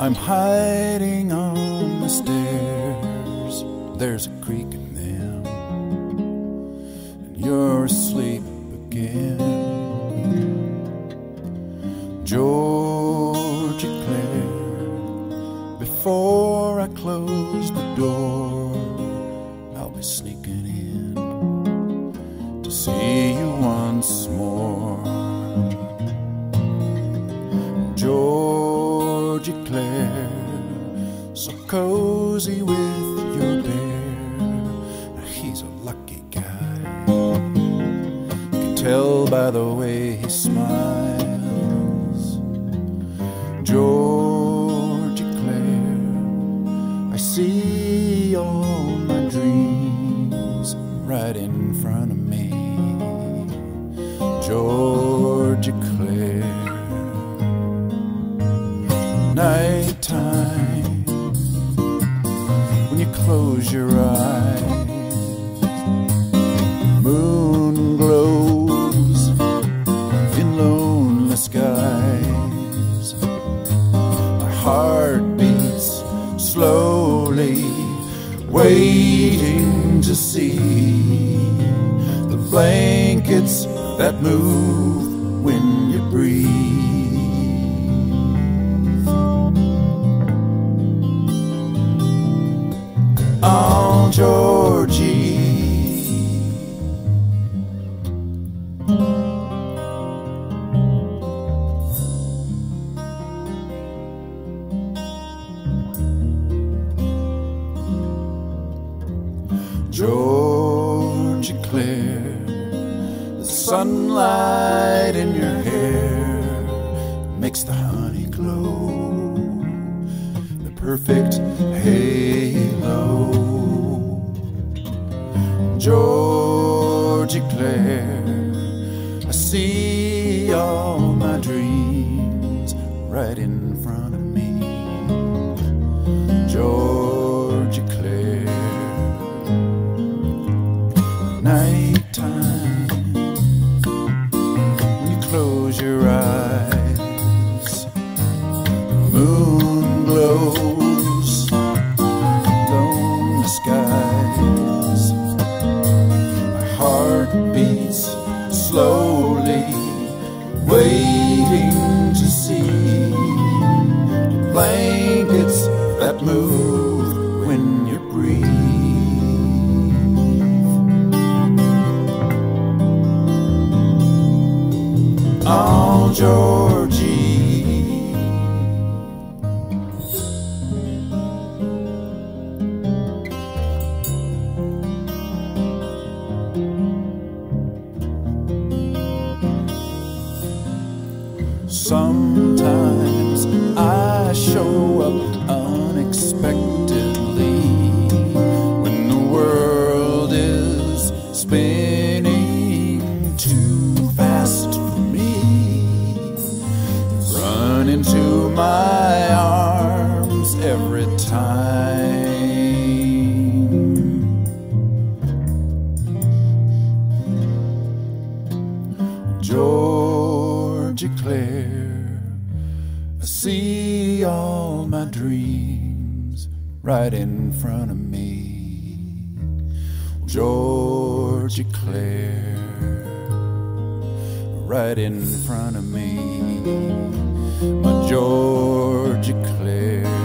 I'm hiding on the stairs. There's a creak in them, and you're asleep again. Georgi Claire, before I close the door, I'll be sneaking in to see you once more. So cozy with your bear. He's a lucky guy. You can tell by the way he smiles. Georgi Claire, I see all my dreams right in front of me. Georgi Claire nighttime. When you close your eyes moon glows in lonely skies. My heart beats slowly waiting to see the blankets that move Georgi Claire, the sunlight in your hair makes the honey glow the perfect halo. Georgi Claire, I see all my dreams right in front of me. Blankets that move when you breathe. On Georgi. Sometimes show up unexpectedly when the world is spinning too fast for me. Run into my arms every time. Georgi Claire, see all my dreams right in front of me. Georgi Claire, right in front of me. My Georgi Claire.